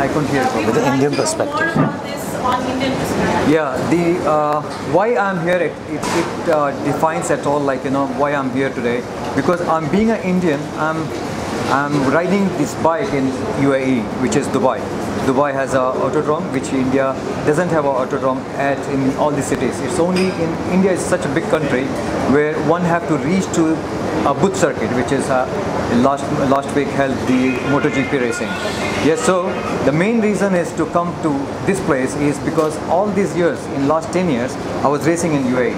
I couldn't hear. With the Indian perspective. Yeah, the uh, why I'm here it it, it uh, defines at all like you know why I'm here today because I'm being an Indian I'm I'm riding this bike in UAE which is Dubai. Dubai has a autodrome which India doesn't have an autodrome at in all the cities. It's only in India is such a big country where one have to reach to a Buddh circuit which is uh, last last week held the MotoGP racing. Yes, so the main reason is to come to this place is because all these years, in last 10 years, I was racing in UAE.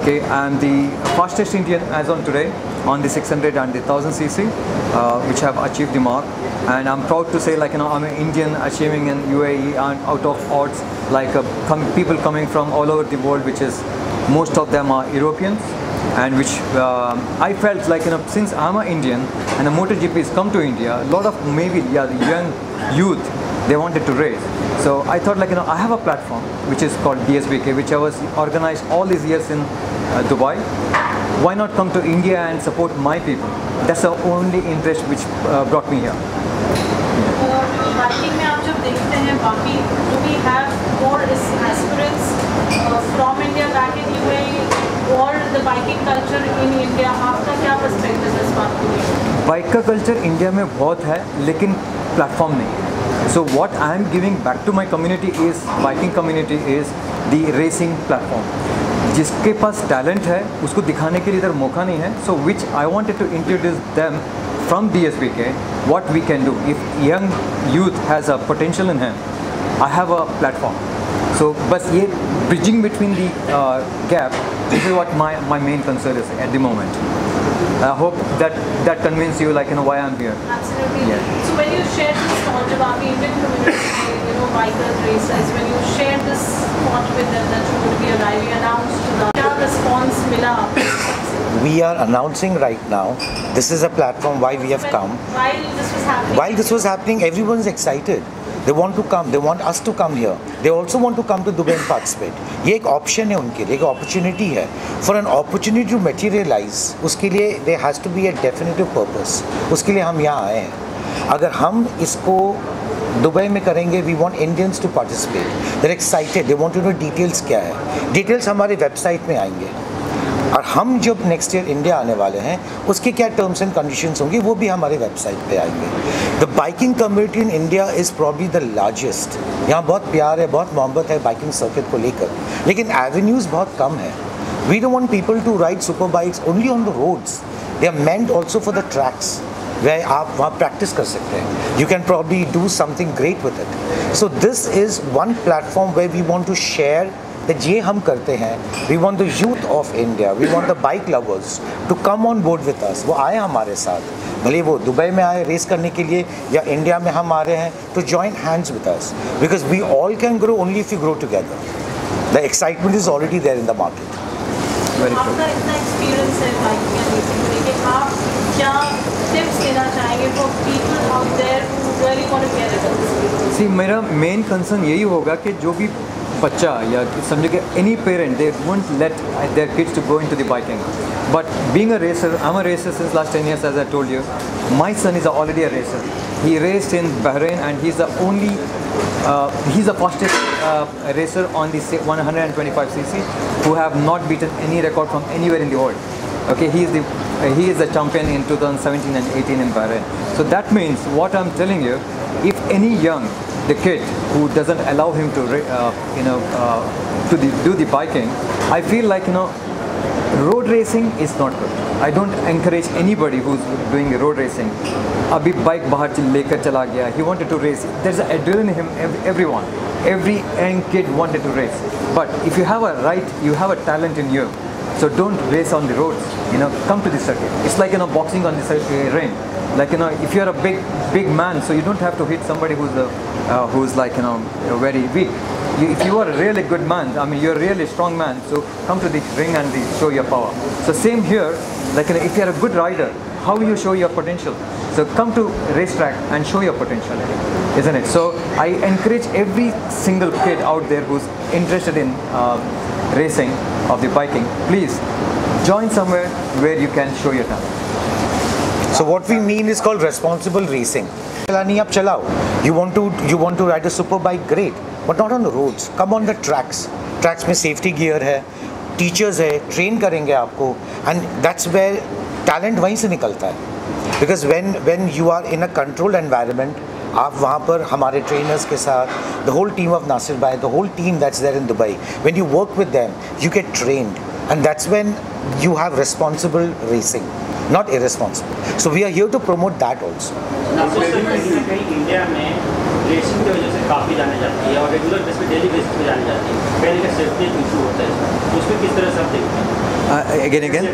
Okay, and the fastest Indian as on today on the 600 and the 1000 cc, uh, which have achieved the mark. And I'm proud to say, like you know, I'm an Indian achieving in UAE and out of odds, like uh, com- people coming from all over the world, which is most of them are Europeans and which um I felt like you know since I'm an Indian and the MotoGP has come to India, a lot of maybe yeah the young youth they wanted to race. So I thought like you know I have a platform which is called DSBK, which I was organized all these years in uh, Dubai. Why not come to India and support my people? That's the only interest which uh, brought me here. और biking में आप जब देखते हैं बाकी do we have more aspirants uh, from India back in Or the biking culture in India आपका क्या है इस बात को बाइक का कल्चर इंडिया में बहुत है लेकिन प्लेटफॉर्म नहीं so what I am giving back to my community is biking community is the racing platform जिसके पास टैलेंट है उसको दिखाने के लिए इधर मौका नहीं है। So which I wanted to introduce them from D S B K what we can do if young youth has a potential in them I have a platform so बस ये bridging between uh, gap this is what my, my main concern is at the moment. I hope that that convinces you, like, you know, why I'm here. Absolutely. Yeah. So when you shared this thought about the Indian community, you know, bikers, racers, when you shared this thought with them that you would be arriving, announced to them, what response mila we are announcing right now this is a platform why we have come while this was happening, while this was happening everyone's excited They want to come they want us to come here. They also want to come to Dubai and participate. ये एक option है उनके लिए, एक opportunity है. For an opportunity to materialize उसके लिए they has to be a definitive purpose उसके लिए हम यहाँ आए हैं. अगर हम इसको दुबई में करेंगे we want Indians to participate there excited they want to know details क्या है. डिटेल्स हमारे वेबसाइट में आएँगे. और हम जब नेक्स्ट ईयर इंडिया आने वाले हैं, उसके क्या टर्म्स एंड कंडीशंस होंगे, वो भी हमारे वेबसाइट पे आएँगे। The biking community in India is probably the largest यहाँ बहुत प्यार है, बहुत मोहब्बत है बाइकिंग सर्किट को लेकर। लेकिन एवेन्यूज़ बहुत कम है। We don't want people to ride super bikes only on the roads they are meant also for the tracks वह आप वहाँ प्रैक्टिस कर सकते हैं। You can probably do something great with it so this is one platform way we want to share that ये हम करते हैं we want the youth of India we want the bike lovers to come on board with us वो आए हमारे साथ। भले वो दुबई में आए रेस करने के लिए या इंडिया में हम आ रहे हैं तो join hands with us because we all can grow only if you grow together the excitement is already there in the market very true. आपका इतना एक्सपीरियंस बाइकिंग या रेसिंग को लेके आप क्या टिप्स देना चाहेंगे for people out there really want to get it see मेरा मेन कंसर्न यही होगा कि जो भी bacha ya any parent they won't let uh, their kids to go into the biking. But being a racer i'm a racer since last 10 years as i told you. My son is already a racer. He raced in bahrain and he's the only uh, he's the fastest uh, racer on the 125cc who have not beaten any record from anywhere in the world. Okay he is the he is the champion in 2017 and 18 in bahrain. So that means what i'm telling you if any young the kid who doesn't allow him to ra- uh, you know uh, to the, do the biking I feel like you know road racing is not good I don't encourage anybody who's doing road racing अभी bike बाहर चल- लेकर चला गया he wanted to race there's an adrenaline in him ev- everyone every young kid wanted to race but if you have a right you have a talent in you so don't race on the roads you know come to the circuit it's like you know boxing on the cir- uh, ring like you know if you're a big big man so you don't have to hit somebody who's a, uh, who's like you know very weak. If you are a really good man i mean you're a really strong man so come to the ring and show your power. So same here like you know, if you're a good rider how you show your potential? So come to racetrack and show your potential isn't it? So i encourage every single kid out there who's interested in uh, racing of the biking please join somewhere where you can show your talent So what we mean is called responsible racing. चलानी आप चलाओ. You want to you want to ride a super bike, great, but not on the roads. Come on the tracks. Tracks में safety gear है, teachers है, train करेंगे आपको, and that's where talent वहीं से निकलता है. Because when when you are in a controlled environment, आप वहाँ पर हमारे ट्रेनर्स के साथ the whole team of Nasir Bhai, the whole team that's there in Dubai, when you work with them, you get trained, and that's when you have responsible racing, not irresponsible. So we are here to promote that also. काफ़ी जाने जाती है और regular base पे daily basis पे जाने जाती है। पहले का सेफ्टी एक इशू होता है। तो उसमें किस तरह से आप देखते हैं? Again again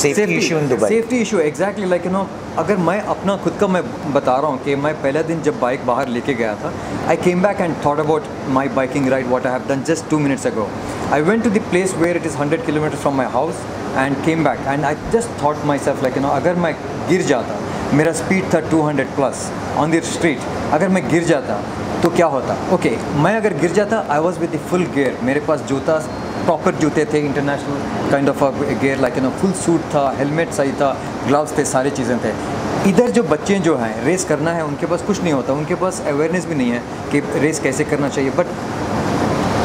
Safety issue in Dubai. Safety issue exactly like you know अगर मैं अपना खुद का मैं बता रहा हूँ कि मैं पहले दिन जब बाइक बाहर लेके गया था I came back and thought about my biking ride what I have done just two minutes ago I went to the place where it is hundred kilometre from my house and came back and I just thought myself like you know अगर मैं गिर जाता मेरा speed था 200 plus on the street अगर मैं गिर जाता तो क्या होता? ओके मैं अगर गिर जाता I was with full gear मेरे पास जूता प्रॉपर जूते थे international kind of gear like you know full suit था हेलमेट सही था ग्लव्स थे, सारी चीज़ें थे। इधर जो बच्चे जो हैं रेस करना है, उनके पास कुछ नहीं होता। उनके पास अवेयरनेस भी नहीं है कि रेस कैसे करना चाहिए बट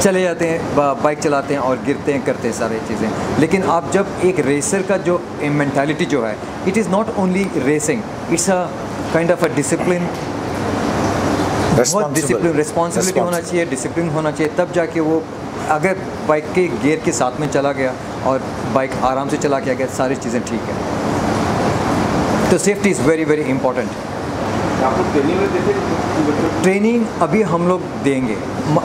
चले जाते हैं बाइक चलाते हैं और गिरते हैं, करते हैं सारी चीज़ें। लेकिन आप जब एक रेसर का जो मैंटालिटी जो है it is not only racing it's a kind of a discipline बहुत डिसिप्लिन रिस्पॉन्सिबिलिटी होना चाहिए डिसिप्लिन होना चाहिए तब जाके वो अगर बाइक के गियर के साथ में चला गया और बाइक आराम से चला के आ गया सारी चीज़ें ठीक है। तो safety is very very important training में देते बच्चों ट्रेनिंग अभी हम लोग देंगे।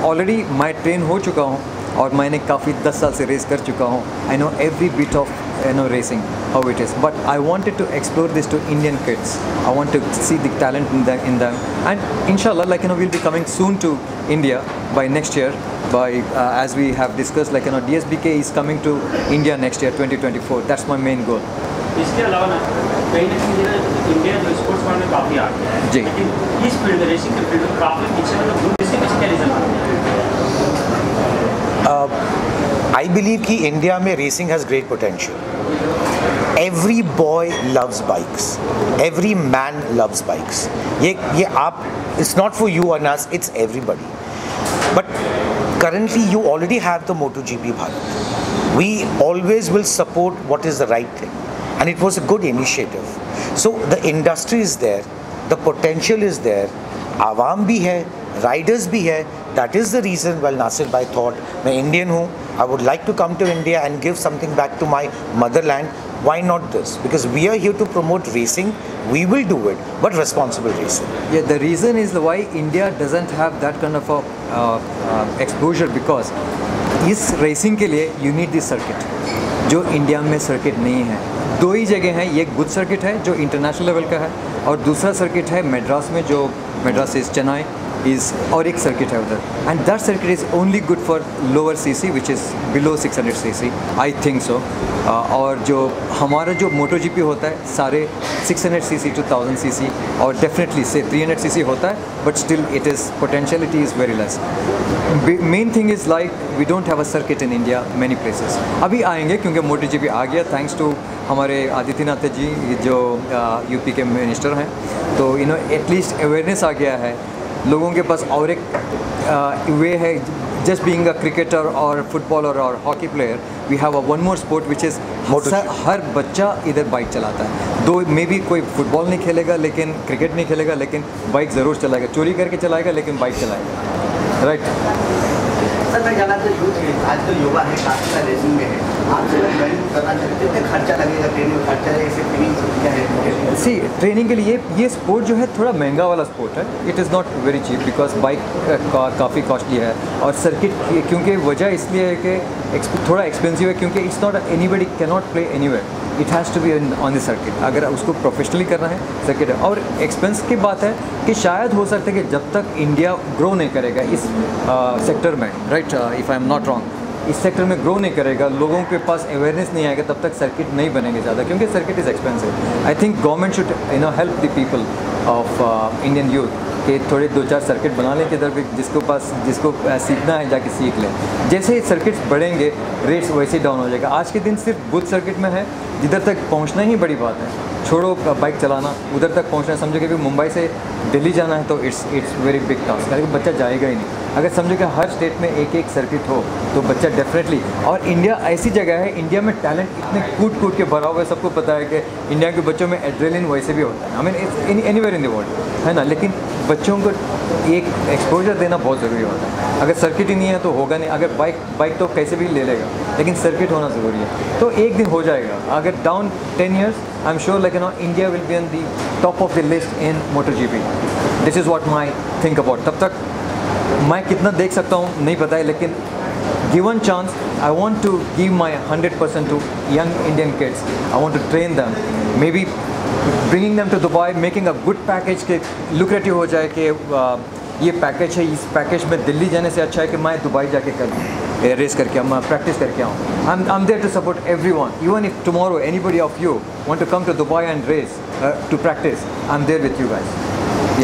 ऑलरेडी मैं ट्रेन हो चुका हूँ और मैंने काफ़ी दस साल से रेस कर चुका हूँ। I know every bit of you know racing how it is but I wanted to explore this to Indian kids I want to see the talent in them in them and इंशाल्लाह like you no will be coming soon to India by next year by uh, as we have discussed like you know DSBK is coming to India next year 2024 that's my main goal इसके अलावा ना कहीं ना कहीं ना India जो sports form में काफ़ी आगे है जी। लेकिन इस फील्ड में रेसिंग के फील्ड में काफ़ी पीछे मतलब इसके पीछे क्या रीज़न I believe कि इंडिया में racing has great potential every boy loves bikes every man loves bikes ये ये आप इट्स नॉट फॉर यू और नस it's everybody but currently you already have the MotoGP Bharat. We always will support what is the right thing. And it was a good initiative. So the industry is there, the potential is there, आवाम भी है Riders भी है that is the reason well Nasir भाई thought मैं Indian हूँ I would like to come to India and give something back to my Motherland why not this because we are here to promote racing we will do it but responsible racing Yeah, the reason is why India doesn't have that kind of a uh, uh, exposure because इस racing के लिए you need this circuit जो India में circuit नहीं है दो ही जगह हैं ये गुड सर्किट है जो इंटरनेशनल लेवल का है और दूसरा सर्किट है मेड्रास में जो Madras is Chennai is or ek circuit hai udhar and that circuit is only good for lower cc which is below 600 cc I think so uh, और जो हमारा जो मोटो जी होता है सारे 600 cc to 1000 cc और definitely say 300 cc hota hai but still it is potentiality is very less main thing is like we don't have a circuit in India many places abhi aayenge kyunki moto gp aa gaya thanks to हमारे आदित्यनाथ जी जो UP के minister हैं तो you at least awareness आ गया है लोगों के पास और एक वे है जस्ट बीइंग अ क्रिकेटर और फुटबॉलर और hockey player we have a one more sport which is MotoGP. हर बच्चा इधर बाइक चलाता है। दो मे भी कोई फुटबॉल नहीं खेलेगा लेकिन क्रिकेट नहीं खेलेगा लेकिन बाइक ज़रूर चलाएगा। चोरी करके चलाएगा लेकिन बाइक चलाएगा। राइट सर मैं जानना चाहता यूथ आजकल युवा है काफ़ी रेसिंग में है। ट्रेनिंग सी ट्रेनिंग के लिए ये स्पोर्ट जो है थोड़ा महँगा वाला स्पोर्ट है. It is not very cheap because bike का, काफ़ी कॉस्टली है. और सर्किट क्योंकि वजह इसलिए है कि थोड़ा एक्सपेंसिव है क्योंकि it's not anybody cannot play any it has to be on the circuit अगर उसको प्रोफेशनली करना है सर्किट और एक्सपेंस की बात है कि शायद हो सकता है कि जब तक इंडिया ग्रो नहीं करेगा इस सेक्टर में right if I am not wrong इस सेक्टर में ग्रो नहीं करेगा लोगों के पास अवेयरनेस नहीं आएगा तब तक सर्किट नहीं बनेंगे ज़्यादा क्योंकि circuit is expensive I think government should you know help the people of Indian youth कि थोड़े दो चार सर्किट बना लें किधर भी जिसको पास जिसको uh, सीखना है जाके सीख लें। जैसे ही सर्किट्स बढ़ेंगे रेट्स वैसे डाउन हो जाएगा। आज के दिन सिर्फ़ बुथ सर्किट में है जिधर तक पहुँचना ही बड़ी बात है। छोड़ो बाइक चलाना, उधर तक पहुँचना, समझो कि मुंबई से दिल्ली जाना है तो it's it's very big task लेकिन बच्चा जाएगा ही नहीं। अगर समझो कि हर स्टेट में एक एक सर्किट हो तो बच्चा डेफिनेटली और इंडिया ऐसी जगह है इंडिया में टैलेंट इतने कूट कूट के भरा हुआ है, सबको पता है कि इंडिया के बच्चों में एड्रेलिन वैसे भी होता है। I mean it's anywhere in the world है ना? लेकिन बच्चों को एक एक्सपोजर देना बहुत ज़रूरी होता है। अगर सर्किट ही नहीं है तो होगा नहीं। अगर बाइक बाइक तो कैसे भी ले लेगा, लेकिन सर्किट होना ज़रूरी है। तो एक दिन हो जाएगा। अगर down ten years sure like no India will be on the top of the list in motor G P this is what my think about तब तक मैं कितना देख सकता हूँ नहीं पता है लेकिन given chance i want to give my 100% to young indian kids i want to train them maybe bringing them to dubai making a good package के lucrative हो जाए कि uh, ये पैकेज है इस पैकेज में दिल्ली जाने से अच्छा है कि मैं दुबई जाके कर रेस करके आऊँ मैं प्रैक्टिस करके आऊँ I M I am there to support everyone even if tomorrow any buddy of you want to come to Dubai and race to practice I am there with you guys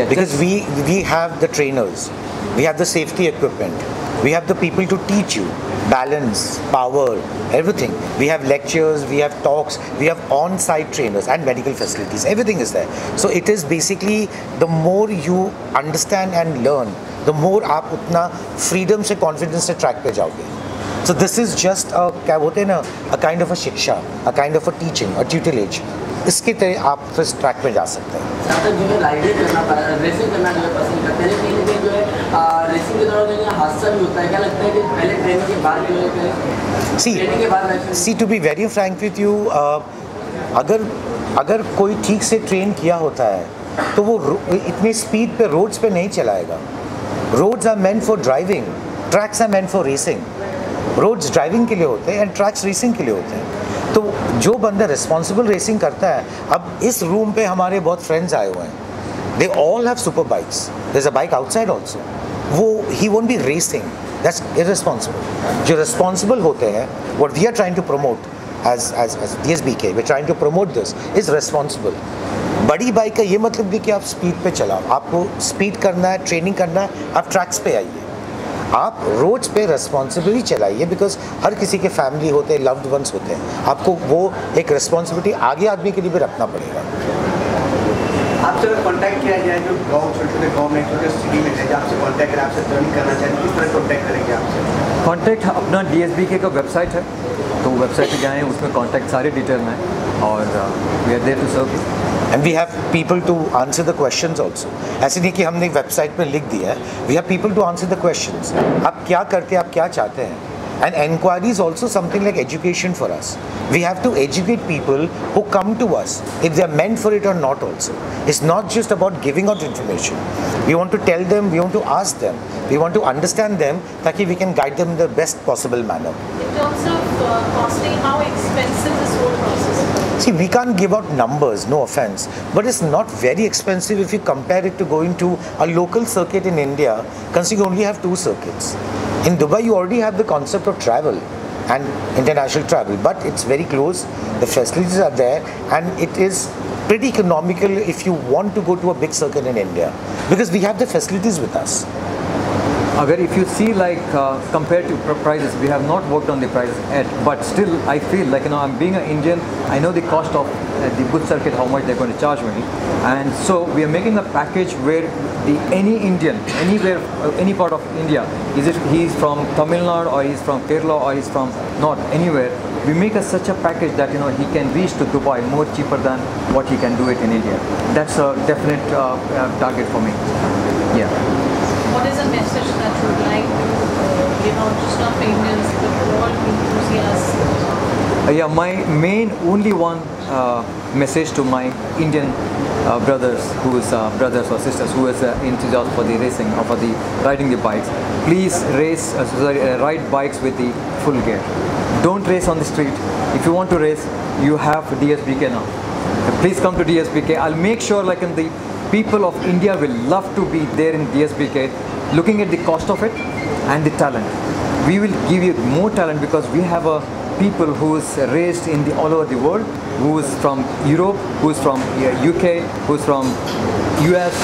because we we have the trainers we have the safety equipment we have the people to teach you balance power everything we have lectures we have talks we have on-site trainers and medical facilities everything is there so it is basically the more you understand and learn the more आप उतना freedom से confidence से track पे जाओगे। So this is just a क्या बोलते हैं ना अ काइंड ऑफ़ अ शिक्षा a kind of a teaching a tutelage इसके तरह आप फिर इस ट्रैक में जा सकते हैं। See see to be very frank with you अगर अगर कोई ठीक से ट्रेन किया होता है तो वो इतनी स्पीड पे रोड्स पे नहीं चलाएगा। Roads are meant for driving tracks are meant for racing roads driving के लिए होते हैं एंड ट्रैक्स रेसिंग के लिए होते हैं. तो जो बंदा रिस्पॉन्सिबल रेसिंग करता है, अब इस रूम पे हमारे बहुत फ्रेंड्स आए हुए हैं. They all have super bikes there a bike outside also वो ही won't be racing that's irresponsible. जो रिस्पॉन्सिबल होते हैं, what we are trying to promote as as as DSBK we're trying to promote this, is responsible. बड़ी bike का ये मतलब नहीं कि आप स्पीड पे चलाओ। आपको स्पीड करना है ट्रेनिंग करना है आप ट्रैक्स पे आइए। आप रोड्स पे रेस्पॉन्सिबली चलाइए बिकॉज़ हर किसी के फैमिली होते हैं लव्ड वंस होते हैं। आपको वो एक रिस्पॉन्सिबिलिटी आगे आदमी के लिए भी रखना पड़ेगा। आपसे कॉन्टैक्ट किया जाए जो गाँव छोटे छोटे गाँव में छोटे सिटी में है आपसे कॉन्टैक्ट करें आपसे जर्नी करना चाहें किस तरह कॉन्टैक्ट करेंगे आपसे? कांटेक्ट अपना डी का वेबसाइट है। तो वेबसाइट पे जाएँ उसमें कांटेक्ट सारे डिटेल में और we are there to serve you and we have people to answer the questions also ऐसे नहीं कि हमने वेबसाइट पे लिख दिया है we have people to answer the questions आप क्या करते हैं आप क्या चाहते हैं and enquiry is also something like education for us we have to educate people who come to us if they are meant for it or not also it's not just about giving out information we want to tell them we want to ask them we want to understand them ताकि we can guide them in the best possible manner In terms of uh, costing, how expensive this whole process? See, we can't give out numbers, no offense, but it's not very expensive if you compare it to going to a local circuit in India, considering you only have two circuits. In Dubai, you already have the concept of travel and international travel, but it's very close, the facilities are there, and it is pretty economical if you want to go to a big circuit in India because we have the facilities with us. Very. if you see like uh, compared to prices, we have not worked on the price yet, but still I feel like, you know, I'm being an Indian, I know the cost of uh, the Buddh circuit, how much they're going to charge me. And so we are making a package where the any Indian, anywhere, uh, any part of India, is it he's from Tamil Nadu or he's from Kerala or he's from not anywhere, we make a, such a package that, you know, he can reach to Dubai more cheaper than what he can do it in India. That's a definite uh, uh, target for me. Yeah. What is a message that you would like to give out not for Indians, but all enthusiasts? Uh, yeah, my main only one uh, message to my Indian uh, brothers, who is uh, brothers or sisters, who is uh, enthusiast for the racing or for the riding the bikes, please race, uh, sorry, uh, ride bikes with the full gear. Don't race on the street. If you want to race, you have DSBK now. Please come to DSBK. I'll make sure, like in the people of India will love to be there in DSBK, looking at the cost of it and the talent. We will give you more talent because we have a people who is raised in the all over the world, who is from Europe, who is from uh, UK, who is from US.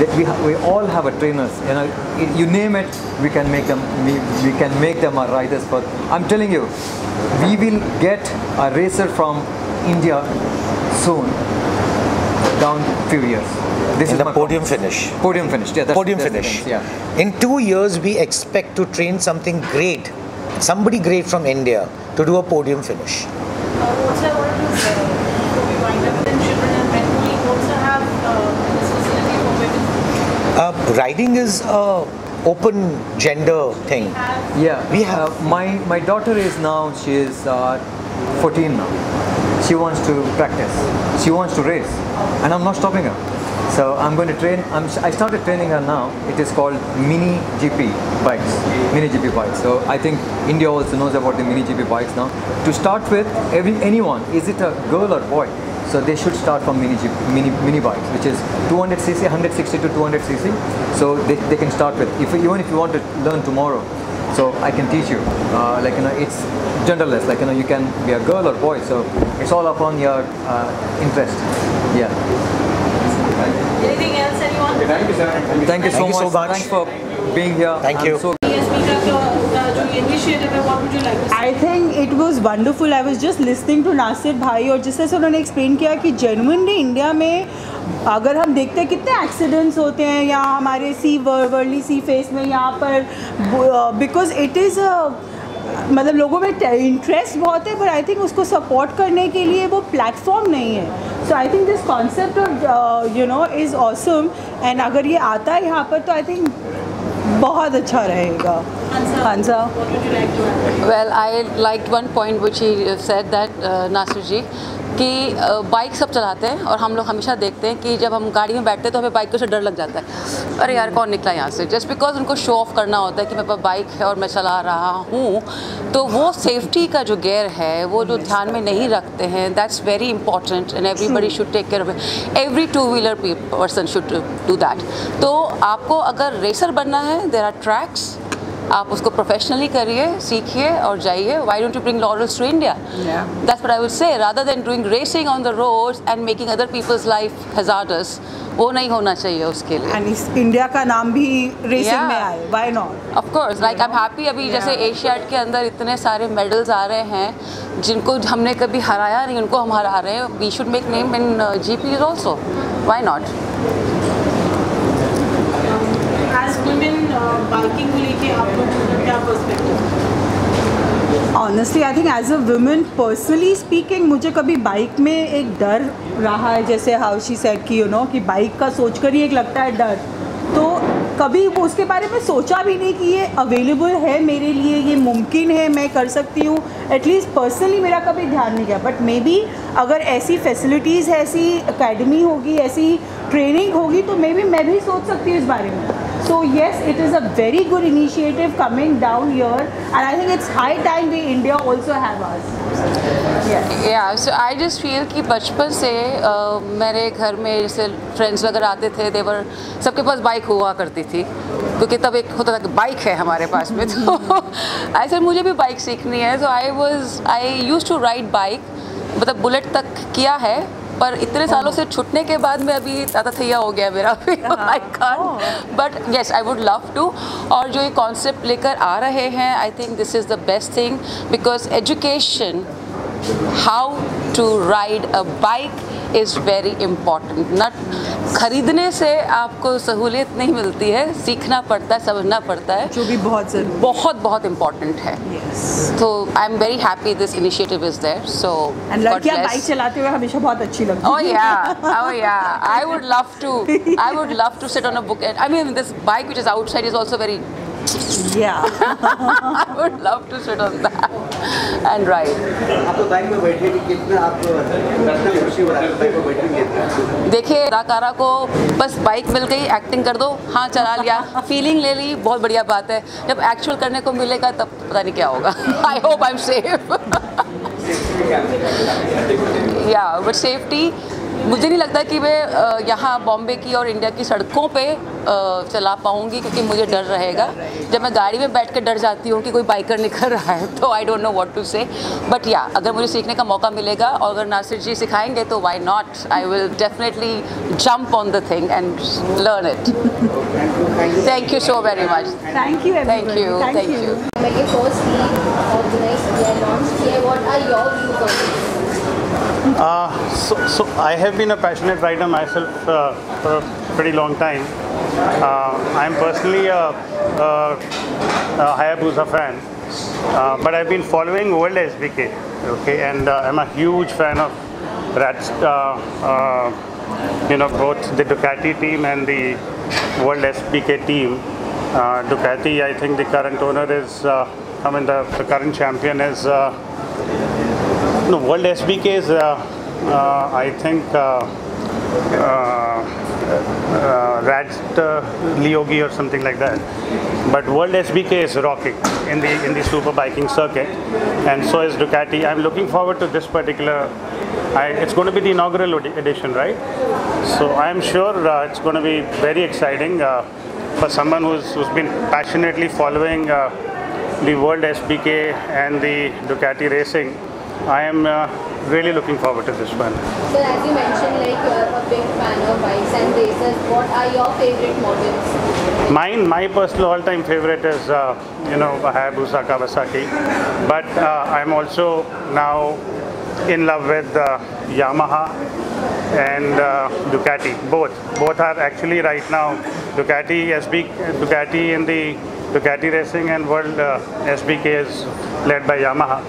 That we, we all have a trainers. You know, you name it, we can make them. We, we can make them our riders. But I'm telling you, we will get a racer from India soon down few years. This In is the podium promise. finish. Podium finish. Yeah, that's, podium that's finish. Yeah. In two years, we expect to train something great, somebody great from India to do a podium finish. Uh, also, I wanted to, uh, we wind up, then children and men, also have uh, this facility for women. Uh, riding is a open gender thing. Yeah, We have- uh, my my daughter is now she is uh, 14 now. She wants to practice. She wants to race, and I'm not stopping her. So I'm going to train. I'm, I started training her now. It is called Mini GP bikes, Mini GP bikes. So I think India also knows about the Mini GP bikes now. To start with, every anyone, is it a girl or boy? So they should start from mini mini mini bikes, which is 200 cc, 160 to 200 cc. So they, they can start with. If even if you want to learn tomorrow, so I can teach you. Uh, like you know, it's genderless. Like you know, you can be a girl or boy. So it's all upon your uh, interest. Yeah. Anything else, anyone? Thank you sir Thank you so Thank you much. so much. Thanks for being here. Thank I'm you. So uh, you to? I think it was wonderful I was just listening to Nasir भाई और जिस तरह से उन्होंने explain किया कि genuinely India में अगर हम देखते हैं कितने एक्सीडेंट्स होते हैं यहाँ हमारे सी वर्ली सी फेस में यहाँ पर बिकॉज़ इट इज़ मतलब लोगों में इंटरेस्ट बहुत है पर आई थिंक उसको सपोर्ट करने के लिए वो प्लेटफॉर्म नहीं है so I think this concept of you know is awesome and अगर ये आता है यहाँ पर तो आई थिंक बहुत अच्छा रहेगा Hansa, what would you like to add? Well, I liked one point which he uh, said that uh, Nasir जी कि बाइक सब चलाते हैं और हम लोग हमेशा देखते हैं कि जब हम गाड़ी में बैठते हैं तो हमें बाइक से डर लग जाता है। अरे यार कौन निकला यहाँ से? जस्ट बिकॉज़ उनको शो ऑफ़ करना होता है कि मेरे पास बाइक है और मैं चला रहा हूँ तो वो सेफ्टी का जो गेयर है वो जो ध्यान में नहीं रखते हैं that's very important and everybody should take care of every two wheeler person should do that तो आपको अगर रेसर बनना है देर आर ट्रैक्स आप उसको प्रोफेशनली करिए सीखिए और जाइए। Why don't you bring laurels to India. That's what I would say rather than doing racing on the roads and making other people's life hazardous वो नहीं होना चाहिए उसके लिए। एंड इस इंडिया का नाम भी रेसिंग Yeah. में आए why not of course like I am happy अभी yeah. जैसे एशियाड के अंदर इतने सारे मेडल्स आ रहे हैं जिनको हमने कभी हराया नहीं उनको हम हरा रहे हैं। We should make name in G P also why not As women, को लेके आप honestly I think as a women personally speaking मुझे कभी बाइक में एक डर रहा है, जैसे हाउ सेट की यू नो कि बाइक का सोच कर ही एक लगता है डर। तो कभी उसके बारे में सोचा भी नहीं कि ये अवेलेबल है मेरे लिए, ये मुमकिन है, मैं कर सकती हूँ। एटलीस्ट पर्सनली मेरा कभी ध्यान नहीं गया। बट मे बी अगर ऐसी फैसिलिटीज़ ऐसी अकेडमी होगी, ऐसी ट्रेनिंग होगी तो मे बी मैं भी सोच सकती हूँ इस बारे में। So yes, it is a very good initiative coming down here, and I think it's high time we India also have us. Yes. या सो आई जस्ट फील कि बचपन से uh, मेरे घर में जैसे फ्रेंड्स वगैरह आते थे देवर सबके पास बाइक हुआ करती थी क्योंकि तब एक होता था कि बाइक है हमारे पास में तो सर मुझे भी बाइक सीखनी है तो I was I used to ride bike मतलब बुलेट तक किया है पर इतने सालों से छुटने के बाद में अभी ताता थैया हो गया मेरा I can but yes I would love to और जो ये कॉन्सेप्ट लेकर आ रहे हैं I think this is the best thing because education how to ride a bike is very important not खरीदने से आपको सहूलियत नहीं मिलती है सीखना पड़ता है समझना पड़ता है। जो भी बहुत बहुत बहुत इंपॉर्टेंट है। तो I am very happy this initiative is there so bike चलाते हुए हमेशा बहुत अच्छी लगती ओह yeah oh yeah I would love to I would love to sit on a book I mean this bike which is outside is also very में बैठेंगे देखिए अदाकारा को बस बाइक मिल गई एक्टिंग कर दो। हाँ चला लिया। फीलिंग ले ली बहुत बढ़िया बात है। जब एक्चुअल करने को मिलेगा तब पता नहीं क्या होगा। I hope I am safe yeah but safety मुझे नहीं लगता कि मैं यहाँ बॉम्बे की और इंडिया की सड़कों पे चला पाऊँगी क्योंकि मुझे डर रहेगा। जब मैं गाड़ी में बैठ कर डर जाती हूँ कि कोई बाइकर निकल रहा है तो I don't know what to say but yeah अगर मुझे सीखने का मौका मिलेगा और अगर नासिर जी सिखाएँगे तो why not I will definitely jump on the thing and learn it thank you so very much Thank you Thank everybody. you, Thank, Uh, so So, I have been a passionate rider myself uh, for a pretty long time. Uh, I'm personally a, a, a Hayabusa fan, uh, but I've been following World SBK, okay, and uh, I'm a huge fan of Rats, uh, you know, both the Ducati team and the World SBK team. Ducati, I think the current owner is, I mean, the, the current champion is. No, World SBK is, uh, uh, I think, uh, uh, uh, uh, Liogi or something like that. But World SBK is rocking in the in the super biking circuit, and so is Ducati. I'm looking forward to this particular. I, it's going to be the inaugural edition, right? So I'm sure uh, it's going to be very exciting uh, for someone who's who's been passionately following the World SBK and the Ducati racing. I am uh, really looking forward to this one. So as you mentioned, like you are a big fan of bikes and races. What are your favorite models? Mine, my personal all-time favorite is, uh, you know, Hayabusa Kawasaki. But uh, I'm also now in love with uh, Yamaha and uh, Ducati. Both, both are actually right now Ducati SB, Ducati in the Ducati Racing and World uh, SBK is led by Yamaha.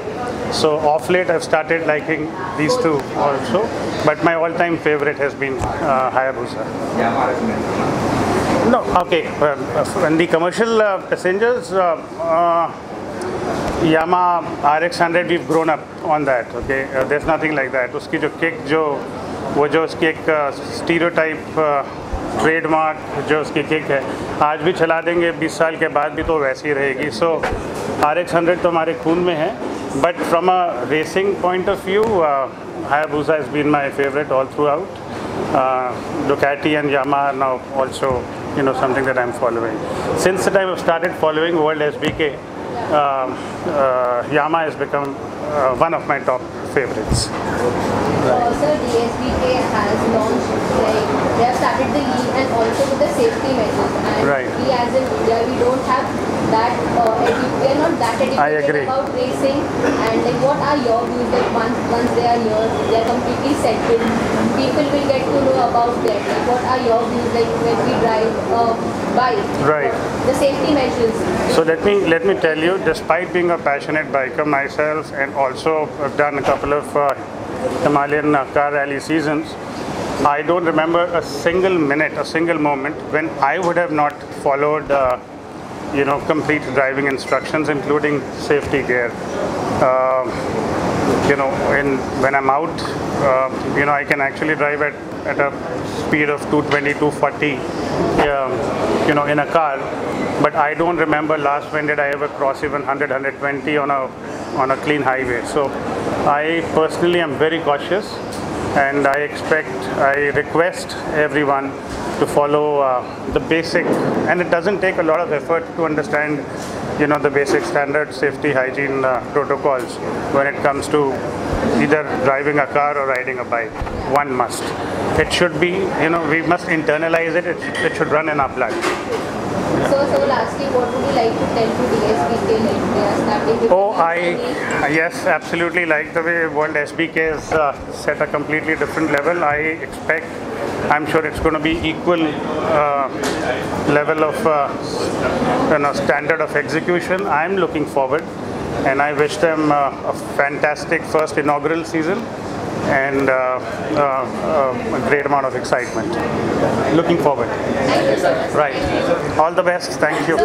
So off late I've started liking these two also. But my all-time favorite has been uh, Hayabusa. No, okay. Well, uh, when the commercial uh, passengers, uh, uh, Yamaha RX100, we've grown up on that. Okay, uh, there's nothing like that. उसकी जो kick जो वो जो उसकी एक stereotype trademark जो उसकी kick है, आज भी चला देंगे 20 साल के बाद भी तो वैसी रहेगी। सो आर एक्स हंड्रेड तो हमारे खून में है but from a racing point of view Hayabusa is been my favourite all throughout Ducati and Yamaha now also you know something that I am following since the time of started following world S B K uh, uh, Yamaha has become uh, one of my top favorites. Also, DSBK has launched like they have started the E and also with the safety measures. And Right. we as in India, we don't have that. Uh, we are not that educated I agree. about racing. And like, what are your views? Like once once they are here, they are completely settled. People will get to know about them. Like, what are your views? Like when we drive a bike, Right. the safety measures. So let me let me tell you, despite being a passionate biker myself, and also I've done a couple of uh, Himalayan uh, car rally seasons, I don't remember a single minute, a single moment when I would have not followed, uh, you know, complete driving instructions, including safety gear. Uh, you know, when when I'm out, uh, you know, I can actually drive at, at a speed of 220, 240, um, you know, in a car. But I don't remember last when did I ever cross even 100, 120 on a on a clean highway. So I personally am very cautious, and I expect, I request everyone to follow uh, the basic, and it doesn't take a lot of effort to understand, you know, the basic standard safety hygiene uh, protocols when it comes to either driving a car or riding a bike. One must. It should be, you know, we must internalize it. It, it should run in our blood. So, so lastly, what would you like to tell to DSBK? Like they are starting with Oh, I, yes, absolutely like the way World SBK has uh, set a completely different level. I expect, I'm sure it's going to be equal uh, level of uh, you know standard of execution. I'm looking forward, and I wish them uh, a fantastic first inaugural season and uh, uh, a great amount of excitement. Looking forward. Right. All the best. Thank you.